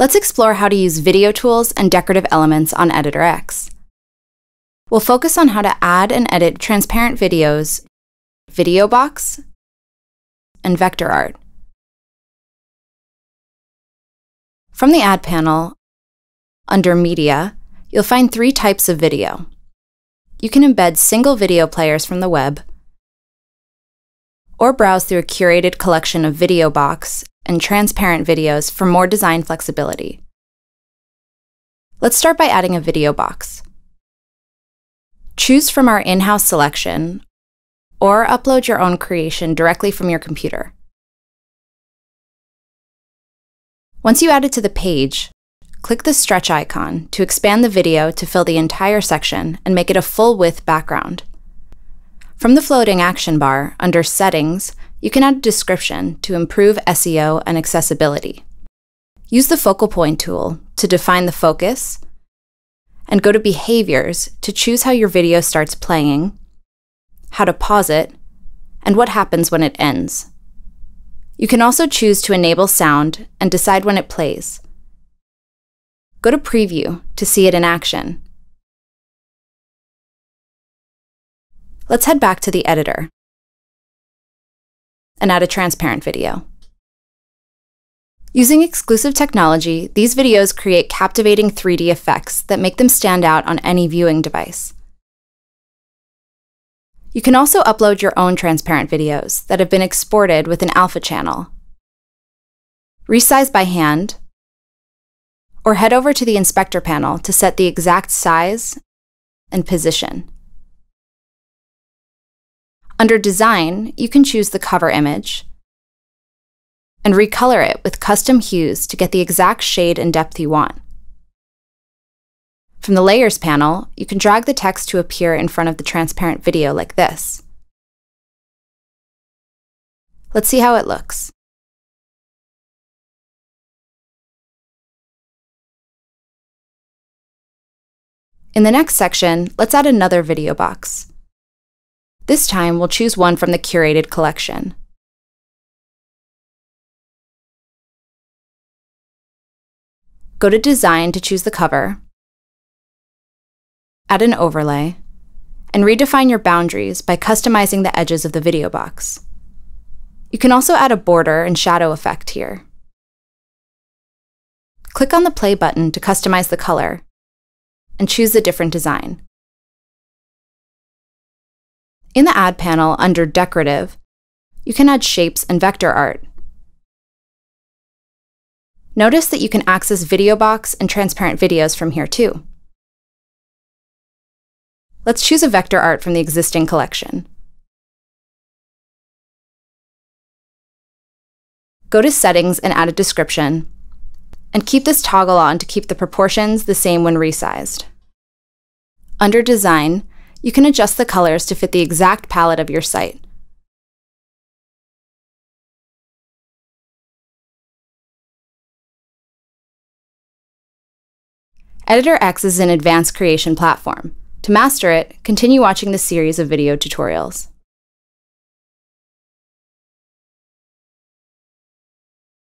Let's explore how to use video tools and decorative elements on Editor X. We'll focus on how to add and edit transparent videos, video box, and vector art. From the Add panel, under Media, you'll find three types of video. You can embed single video players from the web, or browse through a curated collection of video box and transparent videos for more design flexibility. Let's start by adding a video box. Choose from our in-house selection, or upload your own creation directly from your computer. Once you add it to the page, click the stretch icon to expand the video to fill the entire section and make it a full-width background. From the floating action bar, under Settings, you can add a description to improve SEO and accessibility. Use the focal point tool to define the focus, and go to Behaviors to choose how your video starts playing, how to pause it, and what happens when it ends. You can also choose to enable sound and decide when it plays. Go to Preview to see it in action. Let's head back to the editor and add a transparent video. Using exclusive technology, these videos create captivating 3D effects that make them stand out on any viewing device. You can also upload your own transparent videos that have been exported with an alpha channel. Resize by hand, or head over to the inspector panel to set the exact size and position. Under Design, you can choose the cover image and recolor it with custom hues to get the exact shade and depth you want. From the Layers panel, you can drag the text to appear in front of the transparent video like this. Let's see how it looks. In the next section, let's add another video box. This time, we'll choose one from the curated collection. Go to Design to choose the cover, add an overlay, and redefine your boundaries by customizing the edges of the video box. You can also add a border and shadow effect here. Click on the play button to customize the color, and choose a different design. In the Add panel under Decorative, you can add shapes and vector art. Notice that you can access video box and transparent videos from here too. Let's choose a vector art from the existing collection. Go to Settings and add a description, and keep this toggle on to keep the proportions the same when resized. Under Design, you can adjust the colors to fit the exact palette of your site. Editor X is an advanced creation platform. To master it, continue watching the series of video tutorials.